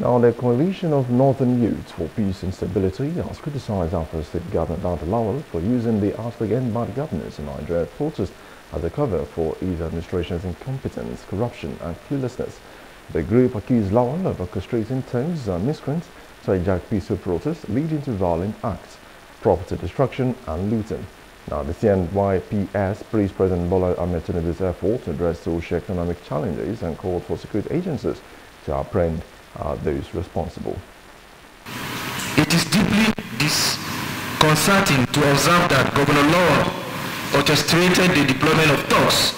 Now, the Coalition of Northern Youth for Peace and Stability has criticized Zamfara State Governor Dauda Lawal for using the hashtag End Bad Governance in Nigeria protest as a cover for his administration's incompetence, corruption and cluelessness. The group accused Lawal of orchestrating terms and miscreants to hijack peaceful protests, leading to violent acts, property destruction and looting. Now, the CNYPS praised President Bola Ahmed Tinubu's effort to address socio-economic challenges and called for security agencies to apprehend uh, those responsible. It is deeply disconcerting to observe that Governor Lawal orchestrated the deployment of thugs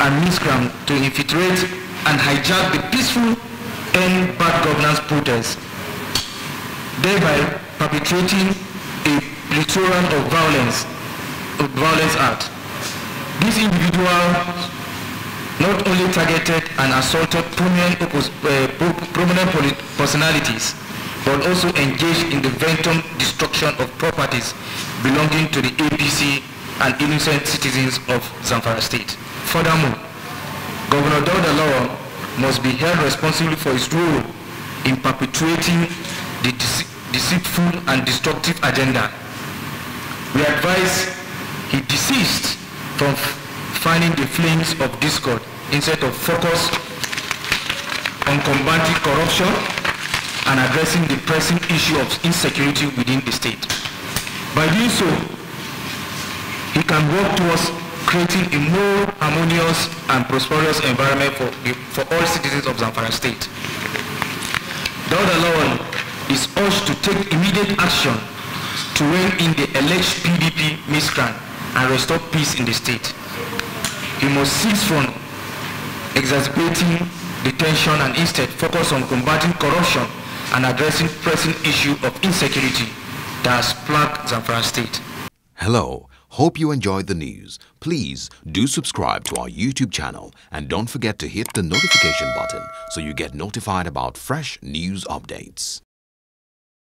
and miscreants to infiltrate and hijack the peaceful and bad governance protests, thereby perpetrating a plethora of violence, of violence act. These individuals not only targeted and assaulted prominent, uh, prominent personalities, but also engaged in the wanton destruction of properties belonging to the APC and innocent citizens of Zamfara State. Furthermore, Governor Dauda Lawal must be held responsible for his role in perpetuating the deceitful and destructive agenda. We advise he desist from fanning the flames of discord instead of focus on combating corruption and addressing the pressing issue of insecurity within the state. By doing so, he can work towards creating a more harmonious and prosperous environment for, for all citizens of Zamfara state. Dauda Lawal is urged to take immediate action to rein in the alleged PDP miscreant and restore peace in the state. He must cease from exacerbating the tension and instead focus on combating corruption and addressing pressing issue of insecurity that has plagued Zamfara state. Hello. Hope you enjoyed the news. Please do subscribe to our YouTube channel and don't forget to hit the notification button so you get notified about fresh news updates.